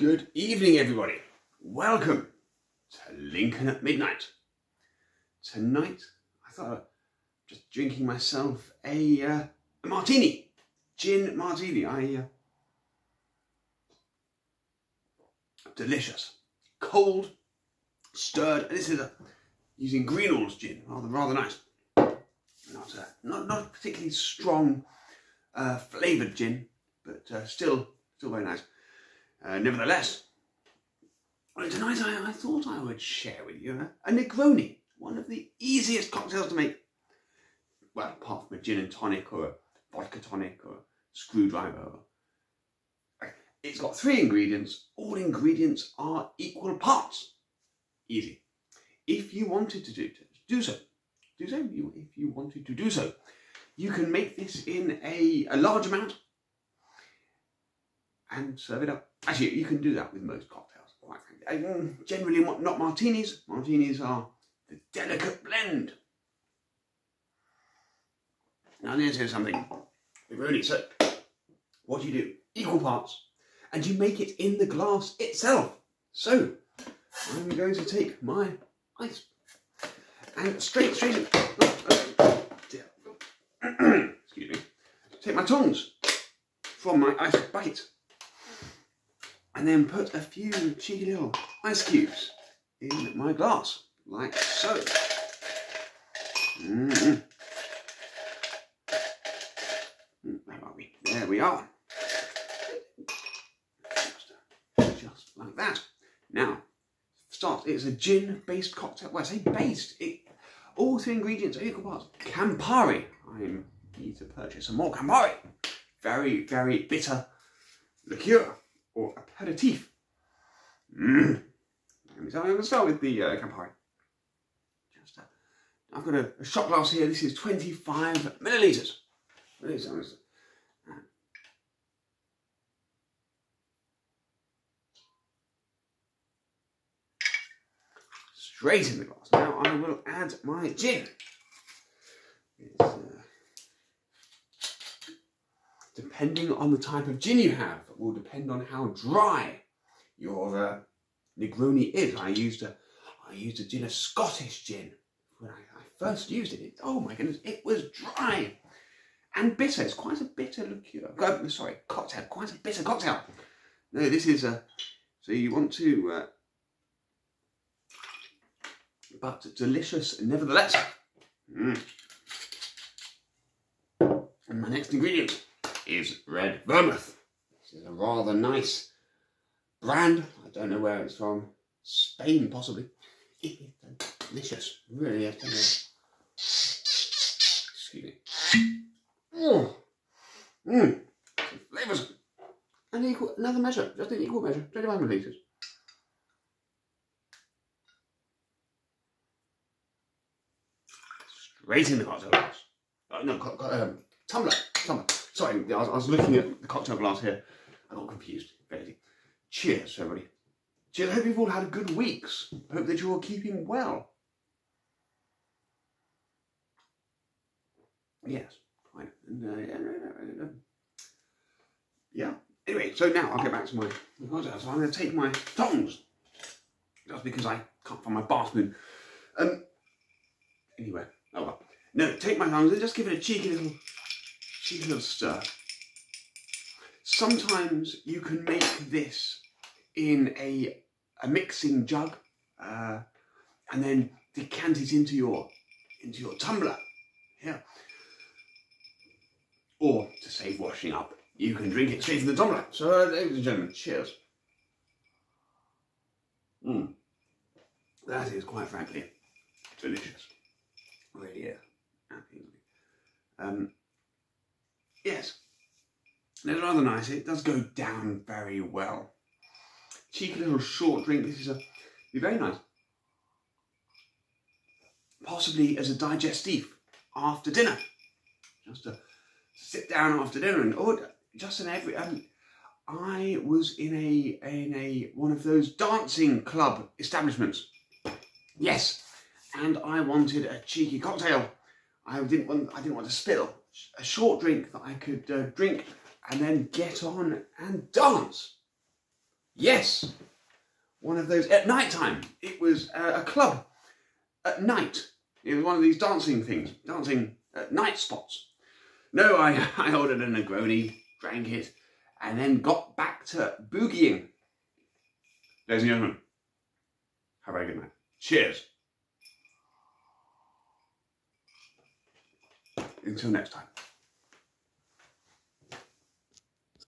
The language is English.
Good evening, everybody. Welcome to Lincoln at Midnight. Tonight, I thought of just drinking myself a, uh, a martini, gin martini. I uh, delicious, cold, stirred. This is a using Greenall's gin, rather rather nice. Not uh, not not particularly strong uh, flavoured gin, but uh, still still very nice. Uh, nevertheless, tonight I, I, thought I would share with you a, a Negroni, one of the easiest cocktails to make. Well, apart from a gin and tonic or a vodka tonic or a screwdriver. It's got three ingredients. All ingredients are equal parts. Easy. If you wanted to do, do so, do so. You, if you wanted to do so, you can make this in a, a large amount and serve it up. Actually, you can do that with most cocktails. Um, generally, not martinis. Martinis are the delicate blend. Now, let's hear something. Really, so what do you do? Equal parts. And you make it in the glass itself. So, I'm going to take my ice and straight, straight, excuse me, take my tongs from my ice bucket and then put a few cheeky little ice cubes in my glass, like so. Mm? There we are. Just, just like that. Now, start. It's a gin-based cocktail. Well, I say based. It, all three ingredients are equal parts. Campari. I need to purchase some more Campari. Very, very bitter liqueur or aperitif. Mm. So I'm going to start with the uh, Campari. Just, uh, I've got a, a, shot glass here. This is 25 millilitres. Straight in the glass. Now I will add my gin. Uh, depending on the type of gin you have, it will depend on how dry your uh, Negroni is. I used a, I used a gin, a Scottish gin. When I, I first used it, it, oh my goodness, it was dry and bitter. It's quite a bitter liqueur. Oh, sorry, cocktail. Quite a bitter cocktail. No, this is a. So you want to, uh, but delicious nevertheless. Mm. And my next ingredient is vermouth. This is a rather nice brand. I don't know where it's from. Spain, possibly. Delicious. Really, I don't know. Excuse me. Oh. Mmm. Flavours. And equal, another measure, just an equal measure, 25 millilitres. Straight in the cocktail glass. Oh, no, um, tumbler, tumbler. Sorry, I was, I was, looking at the cocktail glass here. I got confused. Very. Cheers, everybody. Cheers. I hope you've all had good weeks. I hope that you're all keeping well. Yes, uh, yeah. Anyway, so now I'll get back to my. So I'm going to take my tongs. That's because I can't find my bar spoon. Um, anyway, oh well. No, take my tongs and just give it a cheeky little little stir. Sometimes you can make this in a, a mixing jug uh, and then decant it into your into your tumbler. Yeah. Or to save washing up, you can drink it straight from the tumbler. So, uh, ladies and gentlemen, cheers. Mm. That is quite frankly delicious. Really is. Absolutely. Um, Yes. It's rather nice. It does go down very well. Cheeky little short drink. This is a be very nice. Possibly as a digestif after dinner. Just to sit down after dinner and order. Just in every. Um, I was in a in a one of those dancing club establishments. Yes, and I wanted a cheeky cocktail. I didn't want I didn't want to spill a short drink that I could uh, drink and then get on and dance. Yes, one of those at night time. It was uh, a club at night. It was one of these dancing things, dancing at night spots. No, I, I ordered a Negroni, drank it, and then got back to boogieing. Ladies and gentlemen, have a good night. Cheers. Until next time.